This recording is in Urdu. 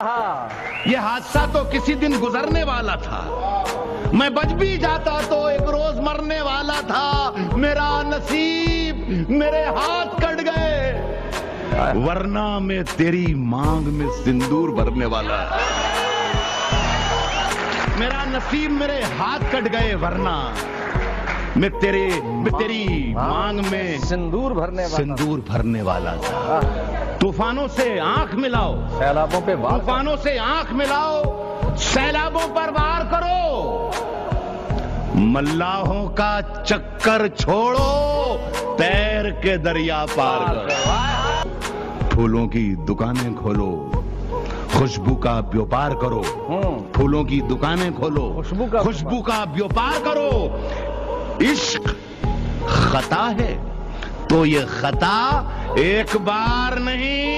یہ حادثہ تو کسی دن گزرنے والا تھا۔ میں بچ بھی جاتا تو ایک روز مرنے والا تھا۔ میرا نصیب میرے ہاتھ کٹ گئے۔ ورنہ میں تیری مانگ میں سندور بھرنے والا۔ میرا نصیب میرے ہاتھ کٹ گئے۔ ورنہ میں تیرے میں تیری مانگ میں سندور بھرنے والا سندور بھرنے والا تھا۔ طوفانوں سے آنکھ ملاؤ۔ سیلابوں پہ وار طوفانوں سے آنکھ ملاؤ۔ سیلابوں پر وار کرو۔ ملاحوں کا چکر چھوڑو۔ تیر کے دریا پار کرو۔ پھولوں کی دکانیں کھولو۔ خوشبو کا بیوپار کرو۔ پھولوں کی دکانیں کھولو۔ خوشبو کا خوشبو کا بیوپار کرو۔ عشق خطا ہے تو یہ خطا ایک بار نہیں